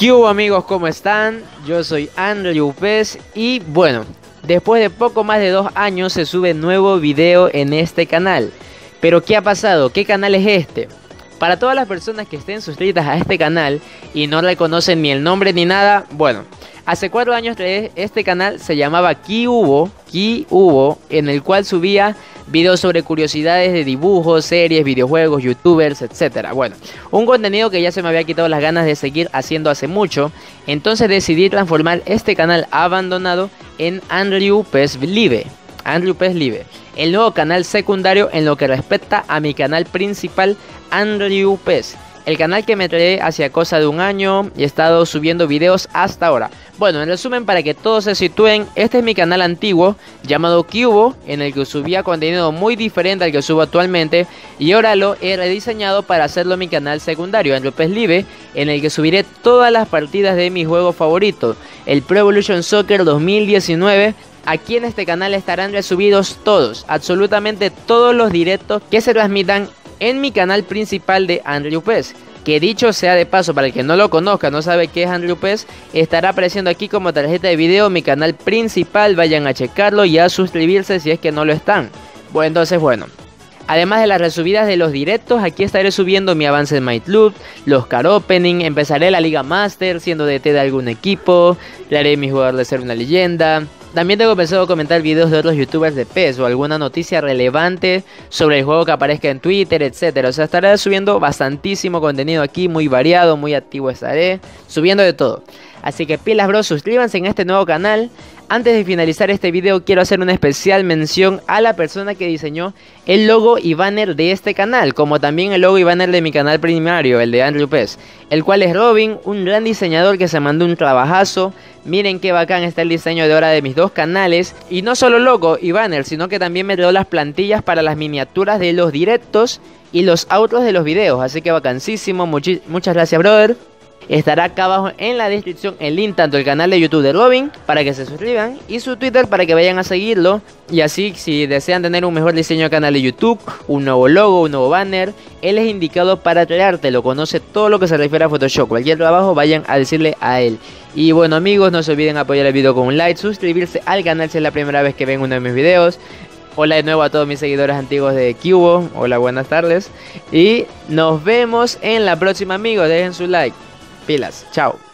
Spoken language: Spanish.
¿Qué hubo amigos? ¿Cómo están? Yo soy Andrew Pez y bueno, después de poco más de dos años se sube nuevo video en este canal. Pero ¿qué ha pasado? ¿Qué canal es este? Para todas las personas que estén suscritas a este canal y no reconocen ni el nombre ni nada, bueno, hace cuatro años este canal se llamaba Ki Hubo, Ki Hubo, en el cual subía videos sobre curiosidades de dibujos, series, videojuegos, youtubers, etc. Bueno, un contenido que ya se me había quitado las ganas de seguir haciendo hace mucho, entonces decidí transformar este canal abandonado en Andrew Pes Live. Andrew Pes Live, el nuevo canal secundario en lo que respecta a mi canal principal Andrew Pes el canal que me trae hacia cosa de un año y he estado subiendo videos hasta ahora. Bueno, en resumen, para que todos se sitúen, este es mi canal antiguo llamado Cubo, en el que subía contenido muy diferente al que subo actualmente y ahora lo he rediseñado para hacerlo mi canal secundario, en López Live, en el que subiré todas las partidas de mi juego favorito, el Pro Evolution Soccer 2019 Aquí en este canal estarán resubidos todos, absolutamente todos los directos que se transmitan en mi canal principal de Andrew Pez. Que dicho sea de paso, para el que no lo conozca, no sabe qué es Andrew Pez, estará apareciendo aquí como tarjeta de video mi canal principal. Vayan a checarlo y a suscribirse si es que no lo están. Bueno, entonces bueno. Además de las resubidas de los directos, aquí estaré subiendo mi avance en My Club, los car opening, empezaré la Liga Master siendo DT de algún equipo, le haré mi jugador de ser una leyenda, también tengo pensado comentar videos de otros youtubers de PES o alguna noticia relevante sobre el juego que aparezca en Twitter, etcétera. O sea, estaré subiendo bastantísimo contenido aquí, muy variado, muy activo estaré, subiendo de todo. Así que pilas bros, suscríbanse en este nuevo canal. Antes de finalizar este video quiero hacer una especial mención a la persona que diseñó el logo y banner de este canal, como también el logo y banner de mi canal primario, el de Andrew Pez, el cual es Robin, un gran diseñador que se mandó un trabajazo. Miren qué bacán está el diseño de ahora de mis dos canales. Y no solo logo y banner, sino que también me dio las plantillas para las miniaturas de los directos y los outros de los videos. Así que bacanísimo, muchas gracias brother. Estará acá abajo en la descripción el link tanto el canal de YouTube de Robin para que se suscriban y su Twitter para que vayan a seguirlo. Y así si desean tener un mejor diseño de canal de YouTube, un nuevo logo, un nuevo banner, él es indicado para lo conoce todo lo que se refiere a Photoshop. Cualquier trabajo vayan a decirle a él. Y bueno amigos, no se olviden apoyar el video con un like, suscribirse al canal si es la primera vez que ven uno de mis videos. Hola de nuevo a todos mis seguidores antiguos de Cubo. Hola, buenas tardes. Y nos vemos en la próxima amigos. Dejen su like. Pilas. Chao.